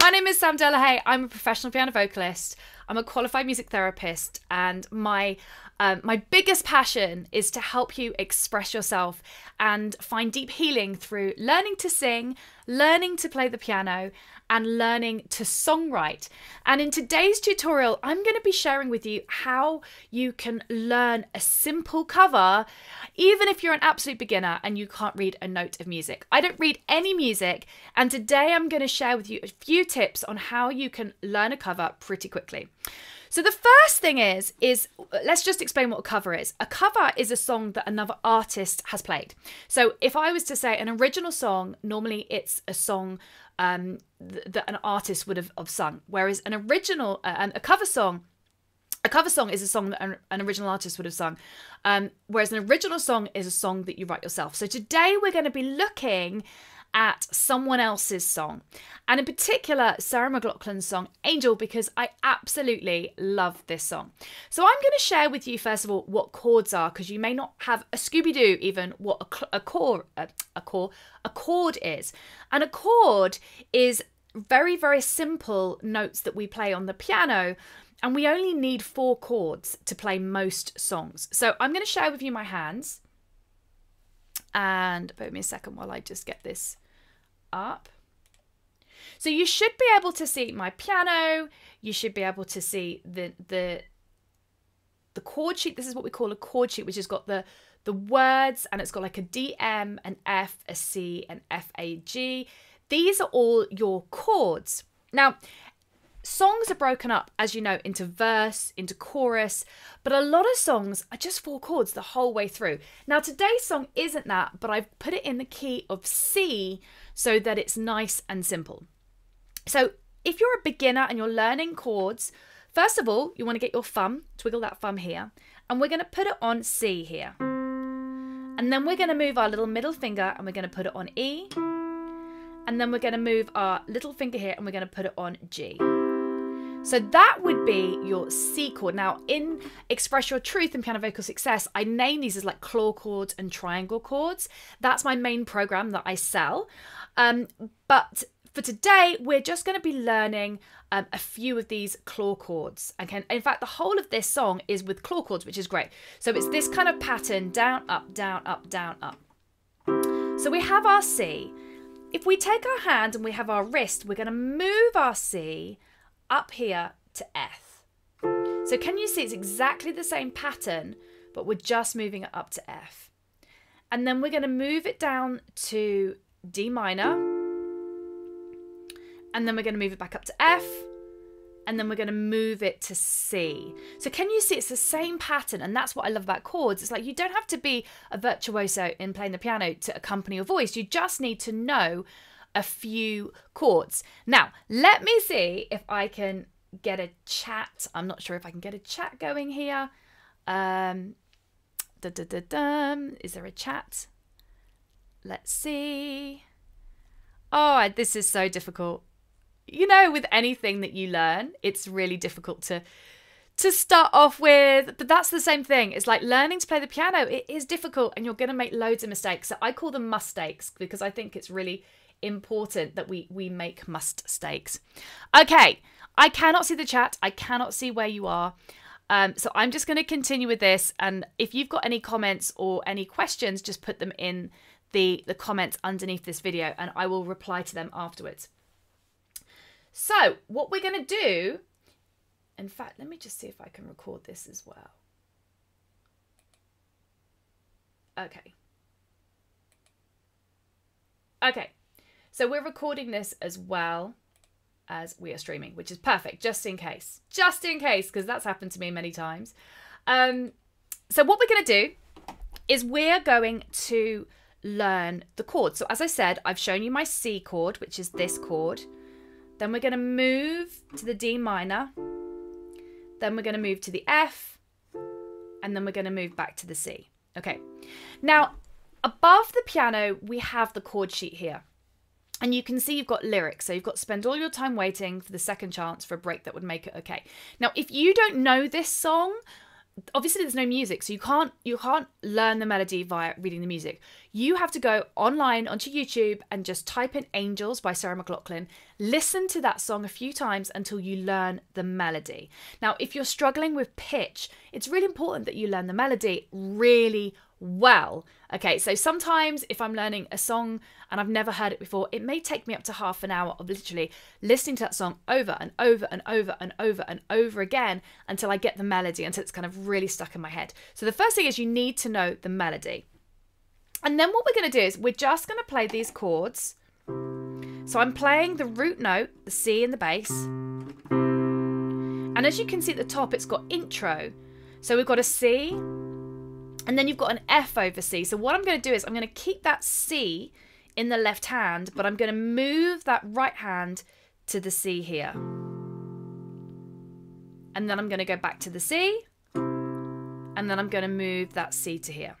My name is Sam Delahaye. I'm a professional piano vocalist. I'm a qualified music therapist, and my um, my biggest passion is to help you express yourself and find deep healing through learning to sing, learning to play the piano, and learning to songwrite. And in today's tutorial, I'm going to be sharing with you how you can learn a simple cover, even if you're an absolute beginner and you can't read a note of music. I don't read any music, and today I'm going to share with you a few tips on how you can learn a cover pretty quickly. So the first thing is is let's just explain what a cover is. A cover is a song that another artist has played. So if I was to say an original song, normally it's a song um, th- that an artist would have, have sung, whereas an original uh, a cover song a cover song is a song that an, an original artist would have sung, um, whereas an original song is a song that you write yourself. So today we're going to be looking at someone else's song. And in particular, Sarah McLachlan's song Angel, because I absolutely love this song. So I'm going to share with you, first of all, what chords are, because you may not have a Scooby Doo even what a, a chord, a, a, chord, a chord is. And a chord is very, very simple notes that we play on the piano. And we only need four chords to play most songs. So I'm going to share with you my hands. And wait me a second while I just get this up. So you should be able to see my piano. You should be able to see the the the chord sheet. This is what we call a chord sheet, which has got the the words and it's got like a DM, an F, a C, an F A G. These are all your chords. Now, songs are broken up, as you know, into verse, into chorus, but a lot of songs are just four chords the whole way through. Now, today's song isn't that, but I've put it in the key of C so that it's nice and simple. So, if you're a beginner and you're learning chords, first of all, you want to get your thumb, twiggle that thumb here, and we're going to put it on C here. And then we're going to move our little middle finger and we're going to put it on E. And then we're going to move our little finger here and we're going to put it on G. So that would be your C chord. Now, in Express Your Truth and Piano Vocal Success, I name these as like claw chords and triangle chords. That's my main program that I sell. Um, but for today, we're just going to be learning um, a few of these claw chords. Okay, in fact, the whole of this song is with claw chords, which is great. So it's this kind of pattern down, up, down, up, down, up. So we have our C. If we take our hand and we have our wrist, we're going to move our C up here to F. So can you see it's exactly the same pattern, but we're just moving it up to F. And then we're going to move it down to D minor. And then we're going to move it back up to F. And then we're going to move it to C. So can you see it's the same pattern? And that's what I love about chords. It's like you don't have to be a virtuoso in playing the piano to accompany your voice. You just need to know a few chords. Now, let me see if I can get a chat. I'm not sure if I can get a chat going here. Um, da, da, da, da. Is there a chat? Let's see. Oh, this is so difficult. You know, with anything that you learn, it's really difficult to to start off with. But that's the same thing. It's like learning to play the piano. It is difficult, and you're going to make loads of mistakes. So I call them mistakes because I think it's really important that we we make must stakes. Okay, I cannot see the chat. I cannot see where you are. Um, so I'm just going to continue with this. And if you've got any comments or any questions, just put them in the the comments underneath this video, and I will reply to them afterwards. So what we're going to do. In fact, let me just see if I can record this as well. Okay. Okay. So we're recording this as well as we are streaming, which is perfect, just in case. Just in case, because that's happened to me many times. Um, so what we're going to do is we're going to learn the chord. So as I said, I've shown you my C chord, which is this chord. Then we're going to move to the D minor. Then we're going to move to the F. And then we're going to move back to the C. Okay. Now, above the piano, we have the chord sheet here. And you can see you've got lyrics. So you've got to spend all your time waiting for the second chance for a break that would make it okay. Now, if you don't know this song, obviously there's no music so you can't you can't learn the melody via reading the music. You have to go online onto youtube and just type in angels by sarah mclachlan listen to that song a few times until you learn the melody. Now if you're struggling with pitch it's really important that you learn the melody really well. Okay, so sometimes if I'm learning a song and I've never heard it before, it may take me up to half an hour of literally listening to that song over and over and over and over and over again until I get the melody, until it's kind of really stuck in my head. So the first thing is you need to know the melody. And then what we're going to do is we're just going to play these chords. So I'm playing the root note, the C and the bass. And as you can see at the top, it's got intro. So we've got a C, and then you've got an F over C. So what I'm going to do is I'm going to keep that C in the left hand, but I'm going to move that right hand to the C here. And then I'm going to go back to the C. And then I'm going to move that C to here.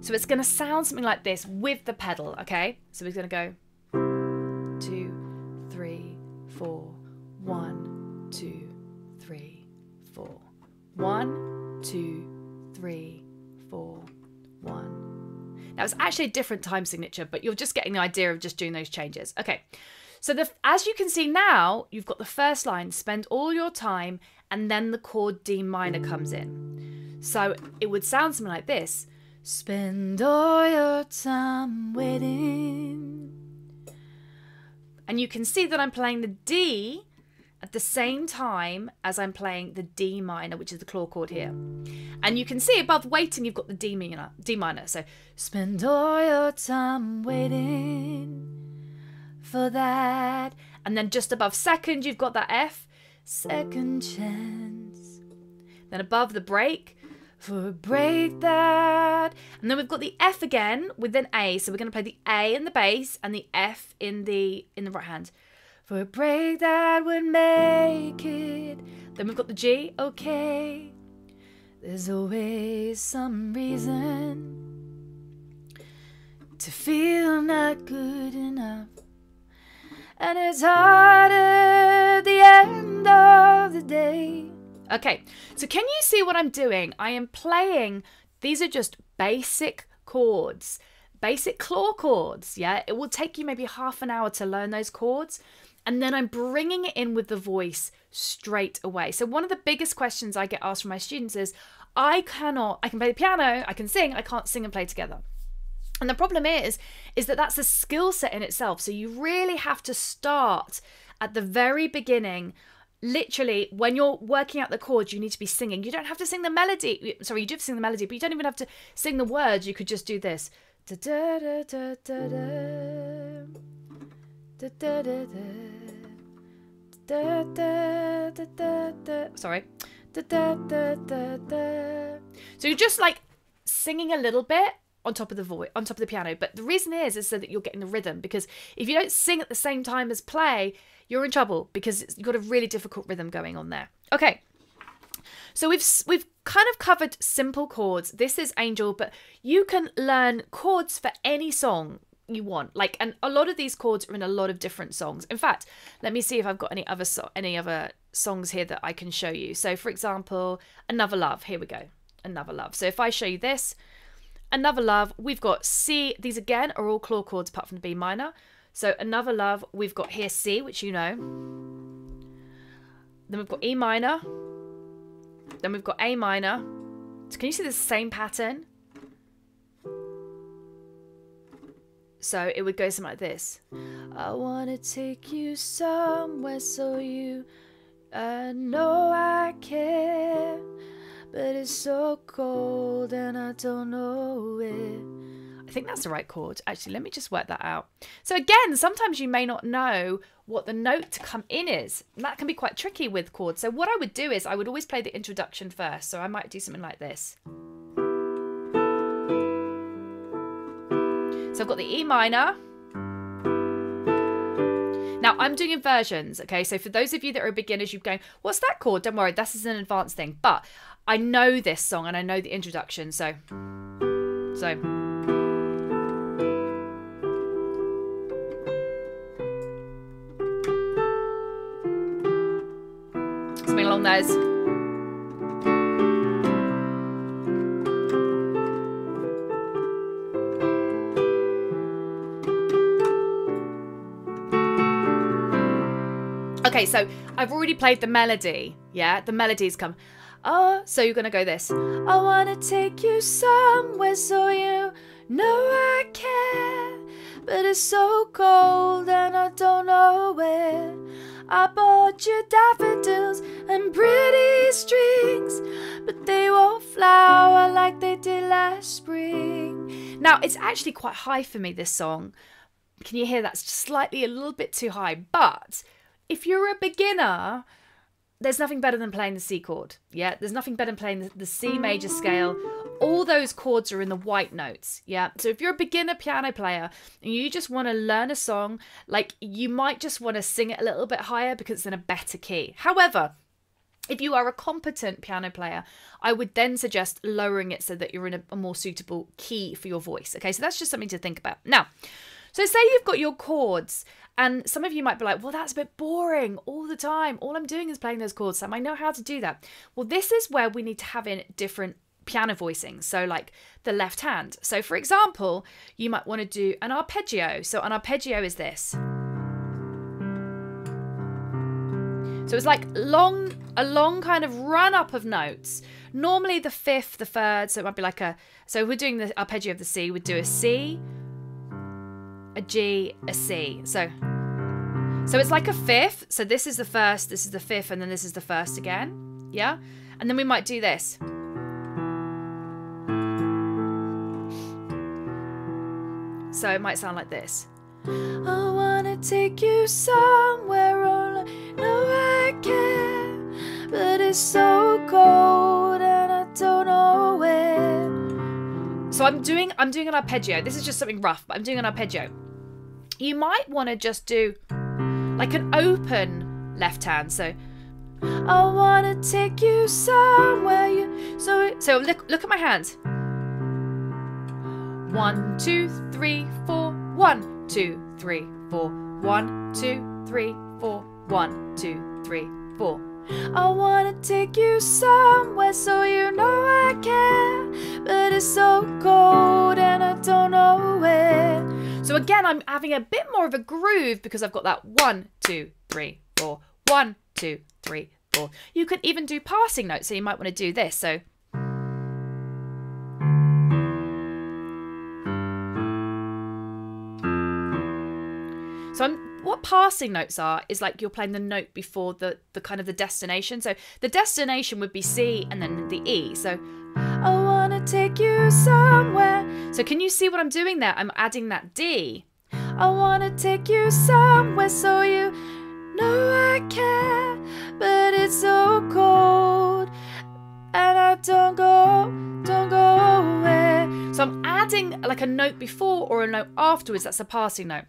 So it's going to sound something like this with the pedal, okay? So we're going to go two, three, four, one, two, three, four, one, two, three, one. Now it's actually a different time signature, but you're just getting the idea of just doing those changes. Okay, so the, as you can see now, you've got the first line, spend all your time, and then the chord D minor comes in. So it would sound something like this. Spend all your time waiting. And you can see that I'm playing the D at the same time as I'm playing the D minor, which is the claw chord here. And you can see above waiting, you've got the D minor. D minor. So spend all your time waiting for that. And then just above second, you've got that F, second chance. Then above the break, for a break that. And then we've got the F again with an A. So we're going to play the A in the bass and the F in the in the right hand for a break that would make it. Then we've got the G, okay. There's always some reason to feel not good enough. And it's hard at the end of the day. Okay, so can you see what I'm doing? I am playing, these are just basic chords, basic claw chords. Yeah, it will take you maybe half an hour to learn those chords and then I'm bringing it in with the voice straight away. So, one of the biggest questions I get asked from my students is I cannot, I can play the piano, I can sing, I can't sing and play together. And the problem is, is that that's a skill set in itself. So, you really have to start at the very beginning. Literally, when you're working out the chords, you need to be singing. You don't have to sing the melody. Sorry, you do sing the melody, but you don't even have to sing the words. You could just do this. Da, da, da, Sorry. So you're just like singing a little bit on top of the voice on top of the piano but the reason is is so that you're getting the rhythm because if you don't sing at the same time as play you're in trouble because you've got a really difficult rhythm going on there. Okay. So we've we've kind of covered simple chords. This is angel but you can learn chords for any song you want. Like, and a lot of these chords are in a lot of different songs. In fact, let me see if I've got any other so- any other songs here that I can show you. So, for example, Another Love. Here we go. Another Love. So, if I show you this, Another Love, we've got C. These again are all claw chords apart from the B minor. So, Another Love, we've got here C, which you know. Then we've got E minor. Then we've got A minor. So, can you see the same pattern? So it would go something like this I want to take you somewhere so you I know I care, but it's so cold and I don't know it. I think that's the right chord. Actually, let me just work that out. So again, sometimes you may not know what the note to come in is. And that can be quite tricky with chords. So what I would do is I would always play the introduction first. So I might do something like this. So I've got the E minor. Now I'm doing inversions, okay? So for those of you that are beginners, you're going, what's that chord? Don't worry, this is an advanced thing. But I know this song and I know the introduction, so so something along those. Okay, so I've already played the melody. Yeah, the melody's come. Oh, so you're gonna go this. I wanna take you somewhere so you know I care. But it's so cold and I don't know where. I bought you daffodils and pretty strings, but they won't flower like they did last spring. Now, it's actually quite high for me, this song. Can you hear that's slightly a little bit too high? But if you're a beginner, there's nothing better than playing the C chord. Yeah, there's nothing better than playing the, C major scale. All those chords are in the white notes. Yeah, so if you're a beginner piano player and you just want to learn a song, like you might just want to sing it a little bit higher because it's in a better key. However, if you are a competent piano player, I would then suggest lowering it so that you're in a, a more suitable key for your voice. Okay, so that's just something to think about. Now, so say you've got your chords and some of you might be like, well, that's a bit boring all the time. All I'm doing is playing those chords, Sam. I know how to do that. Well, this is where we need to have in different piano voicing. So, like the left hand. So, for example, you might want to do an arpeggio. So, an arpeggio is this. So it's like long, a long kind of run up of notes. Normally the fifth, the third, so it might be like a. So we're doing the arpeggio of the C. We'd do a C, a G, a C. So, so it's like a fifth. So this is the first, this is the fifth, and then this is the first again. Yeah? And then we might do this. So it might sound like this. I wanna take you somewhere only know I can, but it's so cold and I don't know where. So I'm doing I'm doing an arpeggio. This is just something rough, but I'm doing an arpeggio. You might want to just do like an open left hand. So I wanna take you somewhere you so so look look at my hands. One, two, three, four, one, two, three, four, one, two, three, four, one, two, three, four. I wanna take you somewhere so you know I care. But it's so cold and I don't know where. So again, I'm having a bit more of a groove because I've got that one, two, three, four, one, two, three, four. You could even do passing notes, so you might want to do this. So So I'm what passing notes are is like you're playing the note before the the kind of the destination. So the destination would be C and then the E. So I wanna take you somewhere. So can you see what I'm doing there? I'm adding that D. I wanna take you somewhere so you know I care, but it's so cold and I don't go, don't go away. So I'm adding like a note before or a note afterwards. That's a passing note.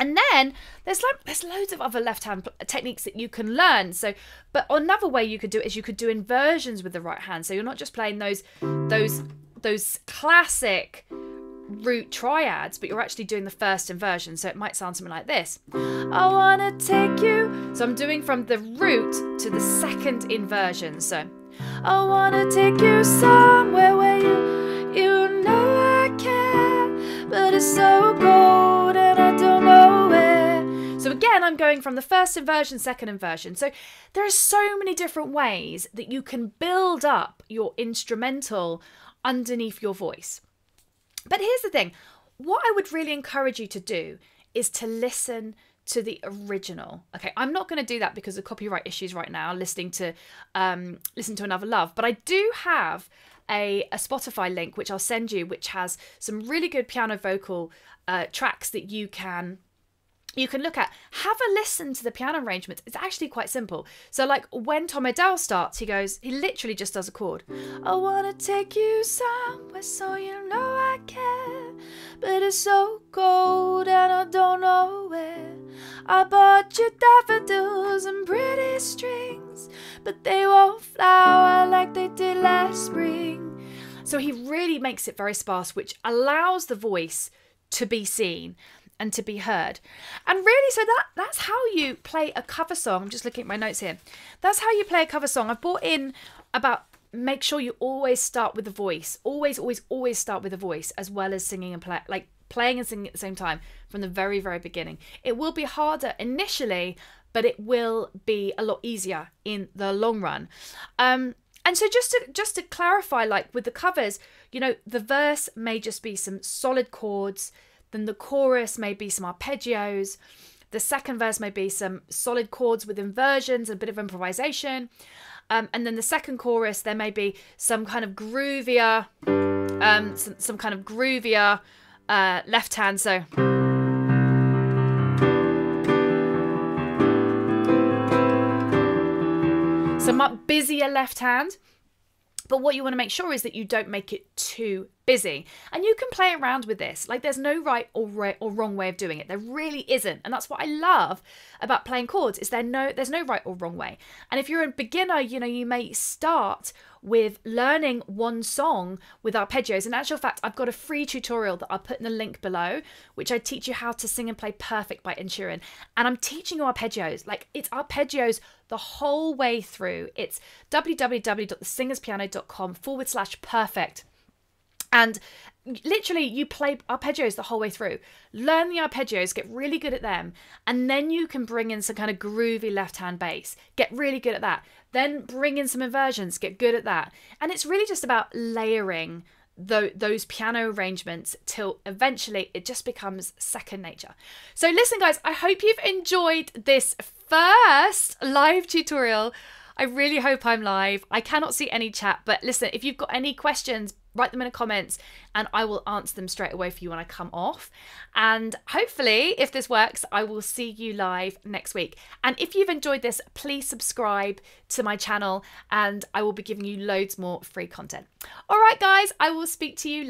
And then there's like there's loads of other left hand techniques that you can learn. So, but another way you could do it is you could do inversions with the right hand. So you're not just playing those those those classic root triads, but you're actually doing the first inversion. So it might sound something like this. I wanna take you. So I'm doing from the root to the second inversion. So I wanna take you somewhere where you you know I care, but it's so cold again, I'm going from the first inversion, second inversion. So there are so many different ways that you can build up your instrumental underneath your voice. But here's the thing what I would really encourage you to do is to listen to the original. Okay, I'm not going to do that because of copyright issues right now, listening to um, listen to another love. But I do have a, a Spotify link which I'll send you, which has some really good piano vocal uh, tracks that you can you can look at have a listen to the piano arrangements it's actually quite simple. So like when tom odell starts he goes he literally just does a chord. I want to take you somewhere so you know i care but it's so cold and i don't know where. I bought you daffodils and pretty strings but they won't flower like they did last spring. So he really makes it very sparse which allows the voice to be seen and to be heard. And really, so that that's how you play a cover song. I'm just looking at my notes here. That's how you play a cover song. I've brought in about make sure you always start with the voice. Always, always, always start with the voice as well as singing and play like playing and singing at the same time from the very, very beginning. It will be harder initially, but it will be a lot easier in the long run. Um, and so just to just to clarify, like with the covers, you know, the verse may just be some solid chords, then the chorus may be some arpeggios, the second verse may be some solid chords with inversions, a bit of improvisation. Um, and then the second chorus, there may be some kind of groovier, um, some, some kind of groovier uh, left hand. So. Some busier left hand. But what you want to make sure is that you don't make it too busy. And you can play around with this. Like there's no right or right or wrong way of doing it. There really isn't. And that's what I love about playing chords is there no there's no right or wrong way. And if you're a beginner, you know, you may start with learning one song with arpeggios. In actual fact, I've got a free tutorial that I'll put in the link below, which I teach you how to sing and play perfect by Ed. And I'm teaching you arpeggios. Like it's arpeggios the whole way through. It's www.thesingerspiano.com forward slash perfect. And literally you play arpeggios the whole way through. Learn the arpeggios get really good at them and then you can bring in some kind of groovy left hand bass. Get really good at that. Then bring in some inversions get good at that. And it's really just about layering the, those piano arrangements till eventually it just becomes second nature. So listen guys i hope you've enjoyed this first live tutorial. I really hope I'm live. I cannot see any chat, but listen, if you've got any questions, write them in the comments and I will answer them straight away for you when I come off. And hopefully, if this works, I will see you live next week. And if you've enjoyed this, please subscribe to my channel and I will be giving you loads more free content. All right, guys, I will speak to you later.